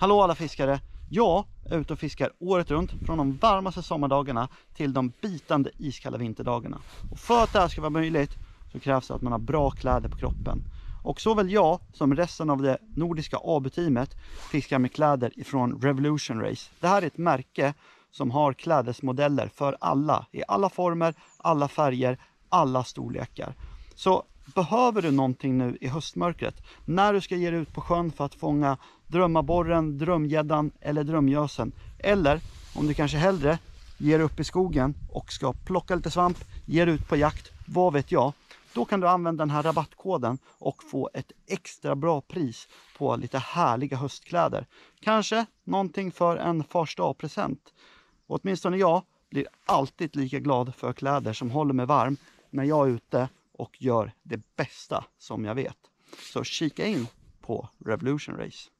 Hallå alla fiskare! Jag är ute och fiskar året runt från de varmaste sommardagarna till de bitande iskalla vinterdagarna. Och för att det här ska vara möjligt så krävs det att man har bra kläder på kroppen. Och såväl jag som resten av det nordiska AB-teamet fiskar med kläder ifrån Revolution Race. Det här är ett märke som har klädesmodeller för alla, i alla former, alla färger, alla storlekar. Så behöver du någonting nu i höstmörkret, när du ska ge dig ut på sjön för att fånga drömmaborren, drömgäddan eller drömgösen, eller om du kanske hellre ger upp i skogen och ska plocka lite svamp, ger ut på jakt, vad vet jag, då kan du använda den här rabattkoden och få ett extra bra pris på lite härliga höstkläder. Kanske någonting för en fars present. Åtminstone jag blir alltid lika glad för kläder som håller mig varm när jag är ute och gör det bästa som jag vet. Så kika in på Revolution Race.